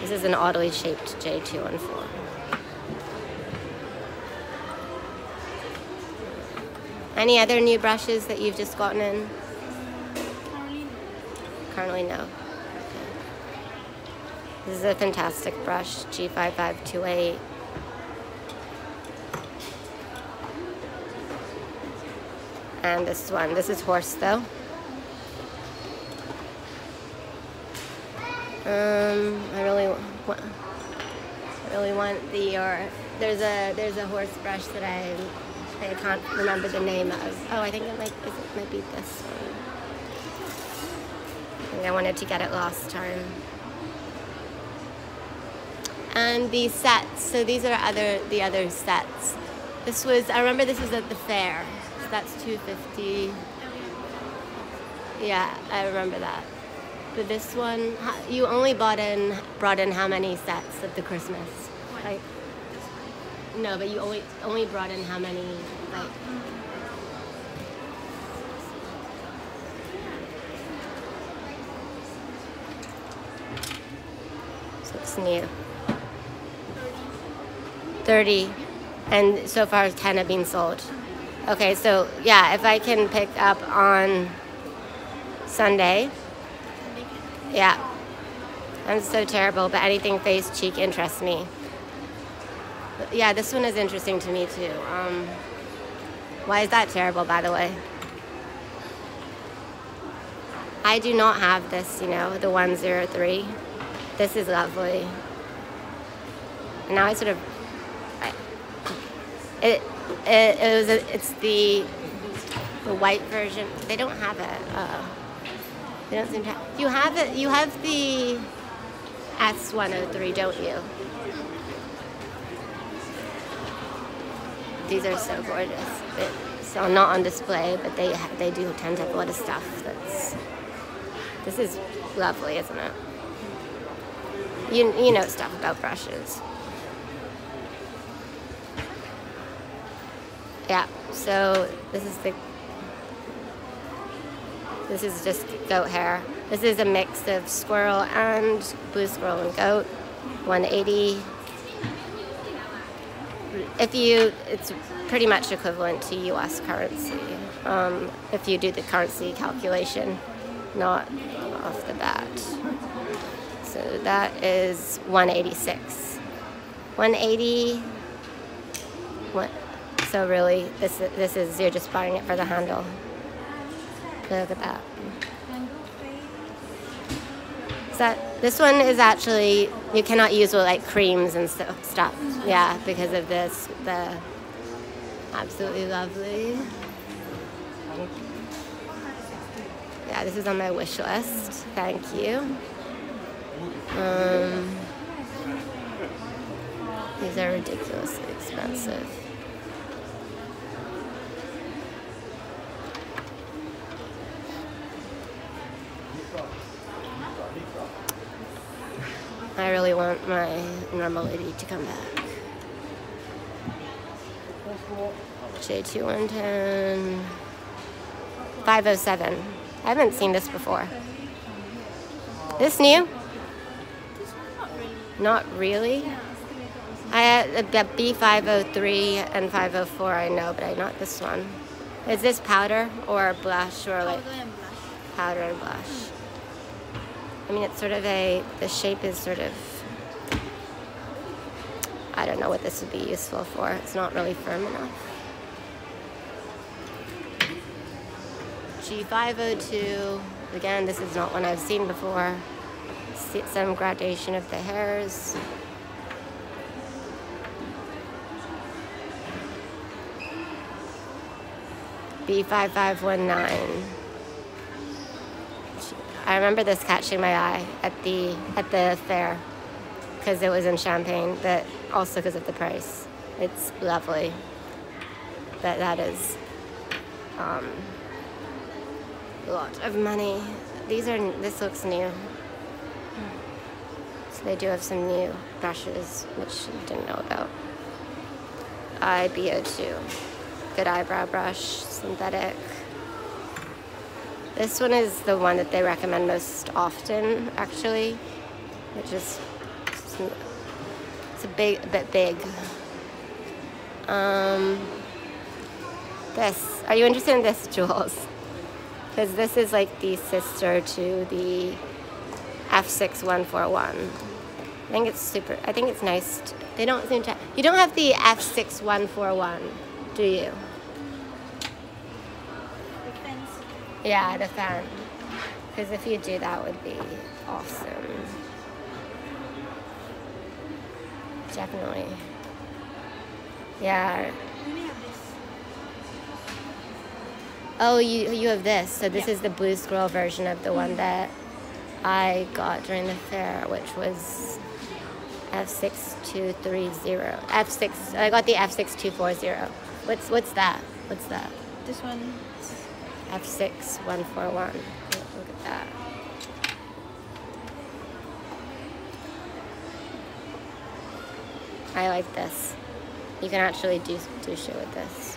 This is an oddly shaped J214. Any other new brushes that you've just gotten in? Currently, no. Okay. This is a fantastic brush, G5528. And this one, this is horse though. Um, I really want, I really want the or there's a there's a horse brush that I I can't remember the name of. Oh, I think it might it might be this one. I think I wanted to get it last time. And the sets. So these are other the other sets. This was I remember this was at the fair. So that's 250. Yeah, I remember that. But this one, you only bought in, brought in how many sets of the Christmas? Like, no, but you only only brought in how many? Like, so it's new. Thirty, and so far ten have been sold. Okay, so yeah, if I can pick up on Sunday. Yeah. I'm so terrible, but anything face, cheek interests me. Yeah, this one is interesting to me too. Um, why is that terrible, by the way? I do not have this, you know, the 103. This is lovely. Now I sort of, it, it, it was, a, it's the, the white version. They don't have it. Uh, you have it, you have the S103, don't you? These are so gorgeous. so not on display, but they they do tend to have a lot of stuff that's. This is lovely, isn't it? You you know stuff about brushes. Yeah. So this is the. This is just goat hair. This is a mix of squirrel and blue squirrel and goat. 180 if you, it's pretty much equivalent to U.S. currency. Um, if you do the currency calculation, not off the bat. So that is 186. 180. What? So really, this this is you're just buying it for the handle. Look at that. That, this one is actually, you cannot use with like creams and st stuff. Yeah, because of this, the absolutely lovely. Yeah, this is on my wish list. Thank you. Um, these are ridiculously expensive. I really want my normal lady to come back. J2110. 507. I haven't seen this before. This new? Not really. I had a B503 and 504 I know, but I not this one. Is this powder or blush or like powder and blush? I mean, it's sort of a, the shape is sort of, I don't know what this would be useful for. It's not really firm enough. G502, again, this is not one I've seen before. Some gradation of the hairs. B5519. I remember this catching my eye at the at the fair because it was in Champagne, but also because of the price. It's lovely, but that is um, a lot of money. These are this looks new. So they do have some new brushes, which I didn't know about. IBO2, good eyebrow brush, synthetic. This one is the one that they recommend most often, actually, is It's, it's a big, a bit big. Um, this. Are you interested in this, Jules? Because this is like the sister to the F6141. I think it's super, I think it's nice. To, they don't seem to, you don't have the F6141, do you? Yeah, the fan. Because if you do, that would be awesome. Definitely. Yeah. Oh, you you have this. So this is the Blue squirrel version of the one mm-hmm. that I got during the fair, which was F6230. F6. I got the F6240. What's what's that? What's that? This one. F6141. Look at that. I like this. You can actually do do shit with this.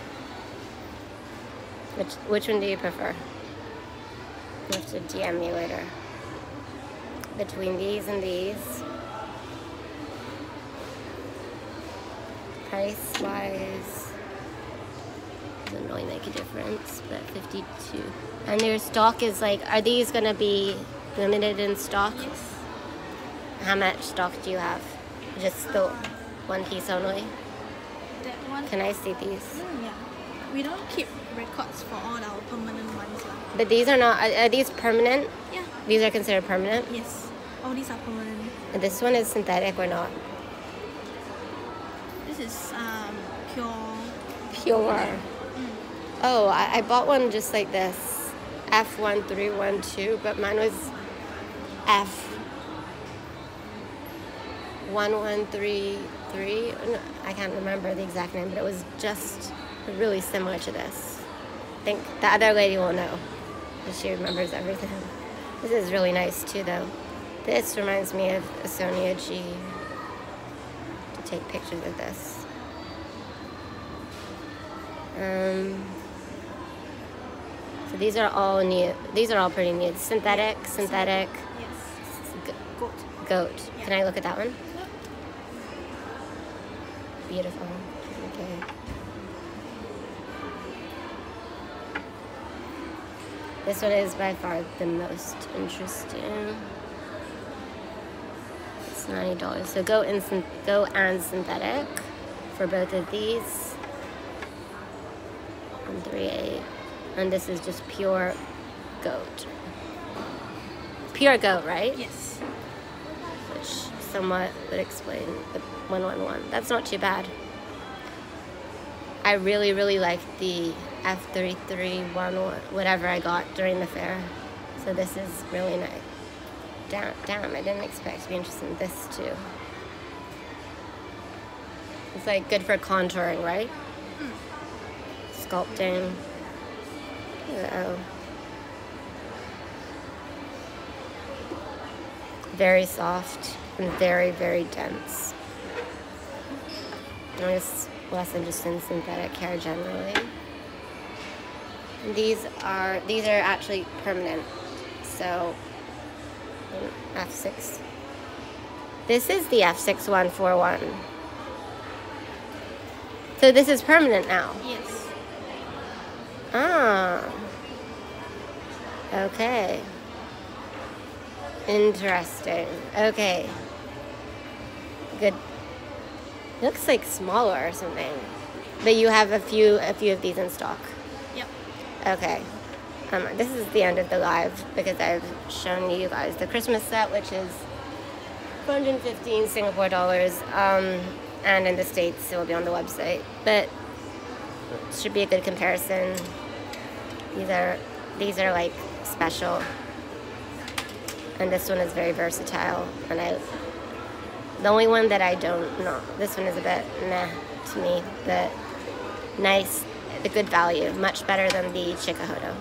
Which which one do you prefer? You have to DM me later. Between these and these. Price wise doesn't really make a difference, but 52. And your stock is like, are these gonna be limited in stock? Yes. How much stock do you have? Just the one piece only? That one. Can I see these? Mm, yeah. We don't keep records for all our permanent ones. Lah. But these are not, are, are, these permanent? Yeah. These are considered permanent? Yes. All these are permanent. And this one is synthetic or not? This is um, pure. Pure. Oh, I, I bought one just like this. F1312, but mine was F. 1133 I can't remember the exact name but it was just really similar to this I think the other lady will know because she remembers everything. This is really nice too though. This reminds me of a Sony G to take pictures of this. Um, so these are all new. These are all pretty new. Synthetic, synthetic. Yes. Goat. Goat. Yeah. Can I look at that one? Beautiful. Okay. This one is by far the most interesting. It's ninety dollars. So go in go and synthetic for both of these. And three eight, and this is just pure goat. Pure goat, right? Yes. Which somewhat would explain the one one one. That's not too bad. I really really like the F3311, whatever I got during the fair. So this is really nice. Damn, damn, I didn't expect to be interested in this too. It's like good for contouring, right? Mm. Sculpting. Oh. Very soft and very, very dense. I'm less interested in synthetic hair generally. These are these are actually permanent. So F6. This is the F6141. So this is permanent now? Yes. Ah. Okay. Interesting. Okay. Good. looks like smaller or something. But you have a few a few of these in stock. Yep. Okay. Um, this is the end of the live because I've shown you guys the Christmas set, which is 415 Singapore dollars. Um, and in the States, it will be on the website. But should be a good comparison. These are these are like special. And this one is very versatile. And I the only one that I don't know, this one is a bit meh to me, but nice the good value, much better than the Chikuhodo.